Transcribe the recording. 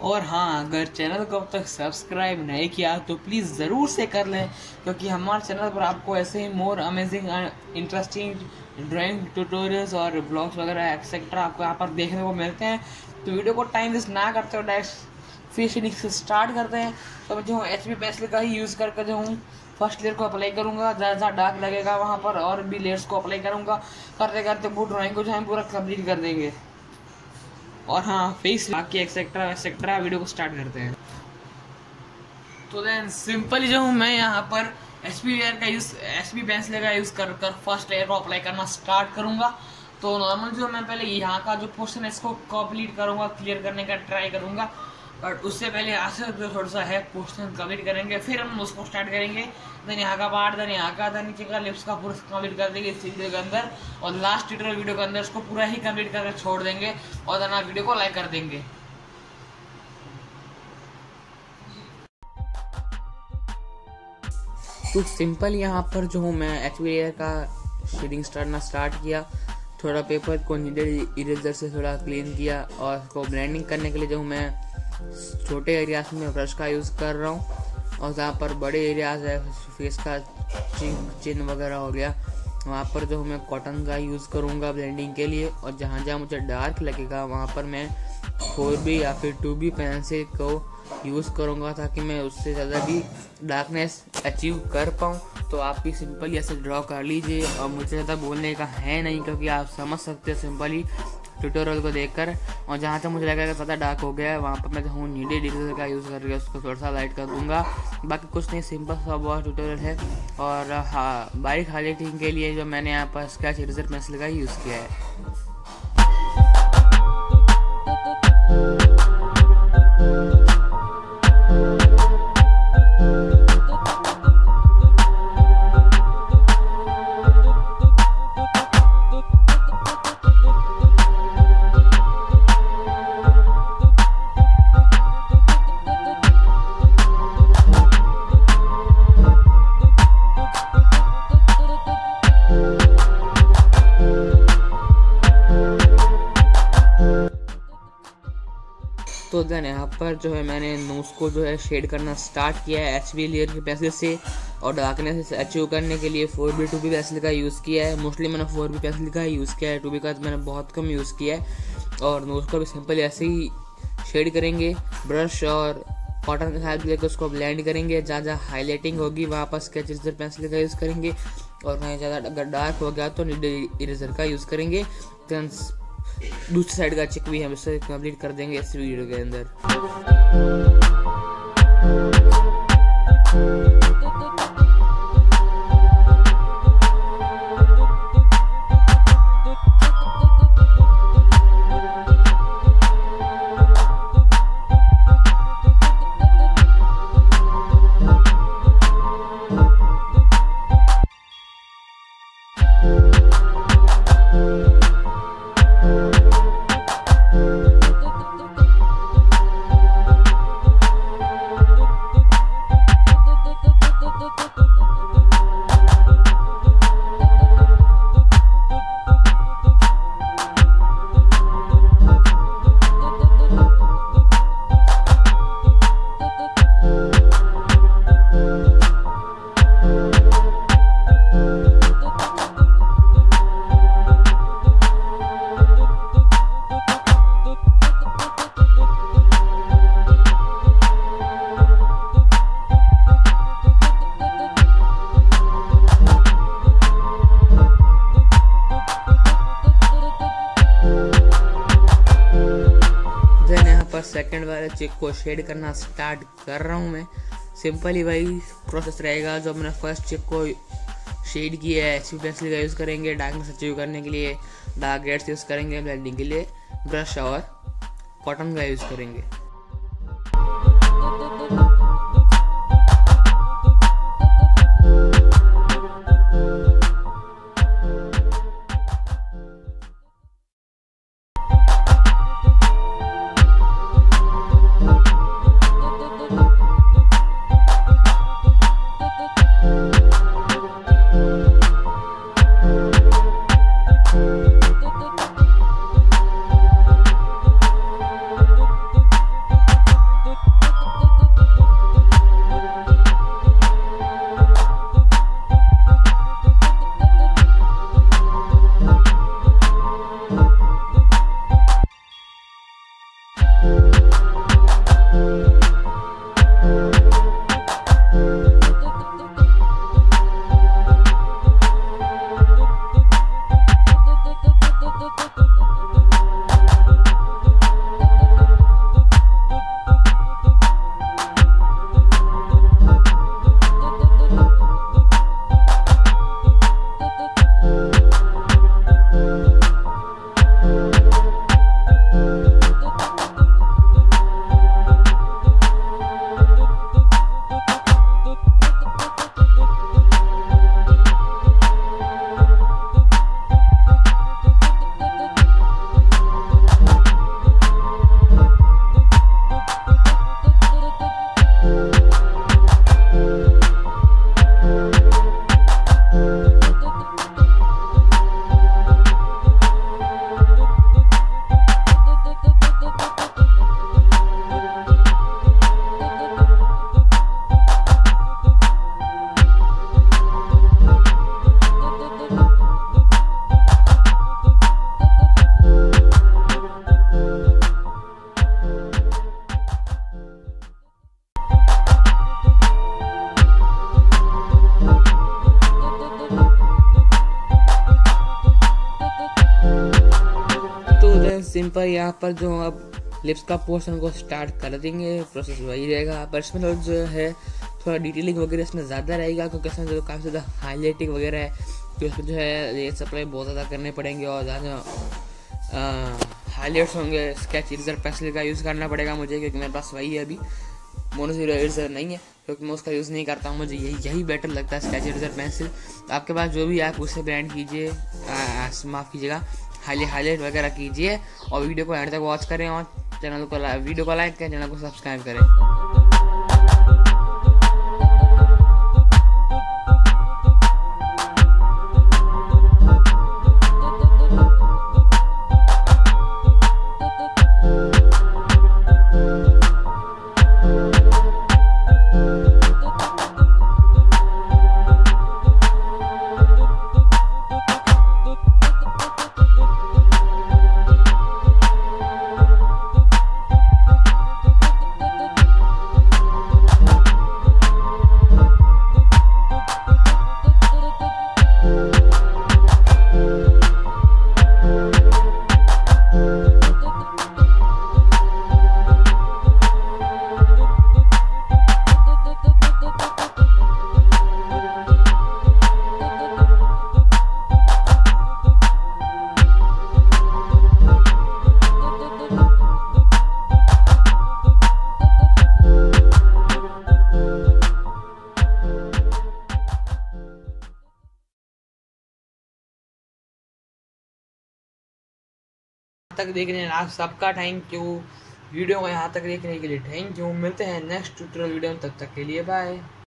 और हाँ अगर चैनल को अब तक सब्सक्राइब नहीं किया तो प्लीज़ ज़रूर से कर लें, क्योंकि हमारे चैनल पर आपको ऐसे ही more amazing interesting drawing tutorials और ब्लॉग्स वगैरह एक्सेट्रा आपको यहाँ पर देखने को मिलते हैं। तो वीडियो को टाइम वेस्ट ना करते हो डायरेक्ट फिर से स्टार्ट करते हैं। तो मैं जो हूँ एच पी पेंसिल का ही यूज़ करके जो हूँ फ़र्स्ट लेयर को अप्लाई करूँगा ज़्यादा जहाँ डार्क लगेगा वहाँ पर और भी लेयर्स को अप्लाई करूँगा। करते करते वो ड्राइंग को जो है पूरा कंप्लीट कर देंगे। और हाँ फेस बाकी et cetera et cetera video को स्टार्ट करते हैं। तो देन सिंपली जो हूँ मैं यहाँ पर एच पी लेयर का यूज़ एच पी पेंसिल का यूज़ कर कर फ़र्स्ट लेयर को अप्लाई करना स्टार्ट करूँगा। तो नॉर्मल जो मैं पहले यहाँ का जो पोर्शन है, इसको कंप्लीट करूँगा क्लियर करने का ट्राई करूँगा। बट उससे पहले यहाँ से जो थोड़ा सा है पोर्शन कंप्लीट करेंगे, फिर हम उसको स्टार्ट करेंगे। देन यहाँ का पार्ट देन यहाँ का नीचे का लिप्स का पूरा कंप्लीट कर देंगे इस वीडियो के अंदर। और लास्ट ट्यूटोरियल वीडियो के अंदर इसको पूरा ही कंप्लीट करके छोड़ देंगे और देन वीडियो को लाइक कर देंगे। तो सिंपल यहाँ पर जो हूँ मैं एच का शेडिंग करना स्टार्ट किया। थोड़ा पेपर को नीडेड इरेजर से थोड़ा क्लीन किया और उसको ब्लेंडिंग करने के लिए जो मैं छोटे एरियाज़ में ब्रश का यूज़ कर रहा हूँ। और जहाँ पर बड़े एरियाज़ है फेस का चिन वगैरह हो गया। वहाँ पर जो मैं कॉटन का यूज़ करूँगा ब्लेंडिंग के लिए, और जहाँ जहाँ मुझे डार्क लगेगा, वहाँ पर मैं फोर बी या फिर टू बी पेंसिल को यूज़ करूँगा ताकि मैं उससे ज़्यादा भी डार्कनेस अचीव कर पाऊँ। तो आप भी सिंपली ऐसे ड्रॉ कर लीजिए, और मुझे ज़्यादा बोलने का है नहीं, क्योंकि आप समझ सकते हो सिंपली ट्यूटोरियल को देखकर, और जहाँ से मुझे लगा कि ज़्यादा डार्क हो गया है, वहाँ पर मैं जो हूँ नीडे डिटेल का यूज़ करके उसको थोड़ा सा लाइट कर दूँगा। बाकी कुछ नहीं सिंपल सा बहुत ट्यूटोरियल है। और हाँ बाइक हाईलाइटिंग के लिए जो मैंने यहाँ पर स्केच इरेजर पेंसिल का यूज़ किया है। तो देन यहाँ पर जो है मैंने नोज़ को जो है शेड करना स्टार्ट किया है एच बी लेयर के पेंसिल से और डार्कनेस अचीव करने के लिए four B two B pencil का यूज़ किया है। मोस्टली मैंने फोर बी पेंसिल का यूज़ किया है। टू बी का मैंने बहुत कम यूज़ किया है। और नोज़ को भी सिंपल ऐसे ही शेड करेंगे। ब्रश और कॉटन के हेल्प लेकर उसको ब्लेंड करेंगे। जहाँ जहाँ हाईलाइटिंग होगी, वहाँ पर स्केच इरेजर पेंसिल का यूज़ करेंगे। और कहीं ज़्यादा अगर डार्क हो गया तो इरेजर का यूज़ करेंगे। दूसरी साइड का चेक भी हम इसे कंप्लीट कर देंगे इस वीडियो के अंदर। वाले चेक को शेड करना स्टार्ट कर रहा हूँ मैं। सिंपली वही प्रोसेस रहेगा जो मैंने फ़र्स्ट चेक को शेड किया है। एच पेंसिल का यूज़ करेंगे डार्कनेस अचीव करने के लिए डार्क रेड्स यूज़ करेंगे ब्लेंडिंग के लिए ब्रश और कॉटन का यूज़ करेंगे। सिंपल यहाँ पर जो अब लिप्स का पोर्शन को स्टार्ट कर देंगे प्रोसेस वही रहेगा। पर इसमें जो है, थोड़ा डिटेलिंग वगैरह इसमें ज़्यादा रहेगा, क्योंकि इसमें जो काफ़ी ज़्यादा हाईलाइटिंग वगैरह है तो इसमें जो है ये सप्लाई बहुत ज़्यादा करने पड़ेंगे और ज़्यादा हाईलाइट्स होंगे। स्केच इरेजर पेंसिल का यूज़ करना पड़ेगा मुझे, क्योंकि मेरे पास वही है अभी। मोनो ज़ीरो इरेजर नहीं है, क्योंकि मैं उसका यूज़ नहीं करता हूँ। मुझे यही यही बेटर लगता है स्केच इरेजर पेंसिल आपके पास जो भी आप उससे ब्रांड कीजिए माफ़ कीजिएगा। हाईली हाईलाइट वगैरह कीजिए और वीडियो को एंड तक वॉच करें और चैनल को वीडियो को लाइक करें चैनल को सब्सक्राइब करें। तक देखने आप सबका थैंक यू वीडियो को यहाँ तक देखने के लिए थैंक यू मिलते हैं नेक्स्ट ट्यूटोरियल वीडियो तब तक के लिए बाय